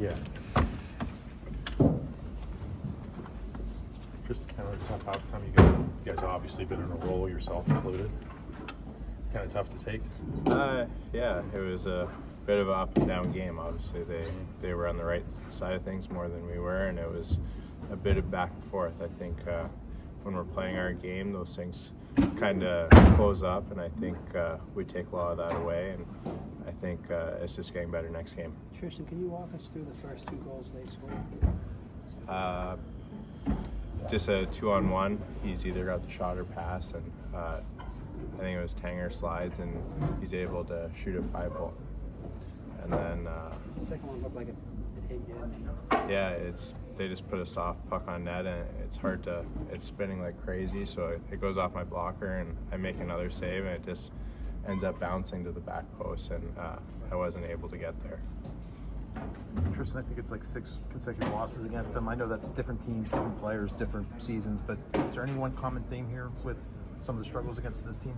Yeah. Just kind of tough outcome. You guys, you guys obviously been in a roll, yourself included. Kind of tough to take. Uh, yeah, it was a bit of an up and down game. Obviously, they they were on the right side of things more than we were, and it was a bit of back and forth. I think uh, when we're playing our game, those things kind of close up, and I think uh, we take a lot of that away. And I think uh, it's just getting better next game. Tristan, can you walk us through the first two goals they scored? Uh, just a two on one. He's either got the shot or pass, and uh, I think it was Tanger slides, and he's able to shoot a five hole. And then, uh, The second one looked like it, it hit you. yeah, it's they just put a soft puck on net, and it's hard to. It's spinning like crazy, so it, it goes off my blocker, and I make another save, and it just ends up bouncing to the back post, and uh, I wasn't able to get there. Tristan, I think it's like six consecutive losses against them. I know that's different teams, different players, different seasons, but is there any one common theme here with some of the struggles against this team?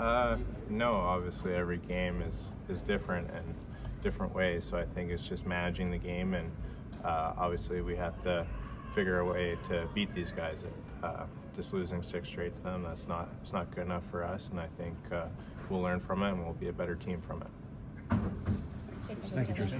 Uh, no, obviously every game is is different and different ways. So I think it's just managing the game, and uh, obviously we have to figure a way to beat these guys. Uh, just losing six straight to them, that's not it's not good enough for us. And I think uh, we'll learn from it, and we'll be a better team from it. Thank you, Tristan.